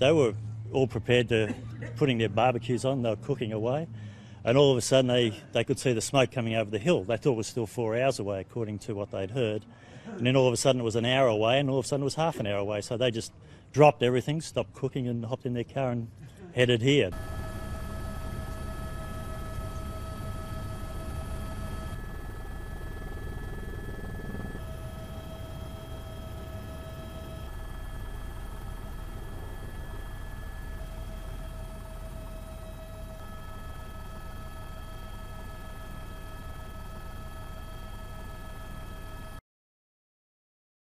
they were all prepared to putting their barbecues on. They were cooking away, and all of a sudden they, they could see the smoke coming over the hill. They thought it was still four hours away, according to what they'd heard. And then all of a sudden it was an hour away, and all of a sudden it was half an hour away. So they just dropped everything, stopped cooking, and hopped in their car and headed here.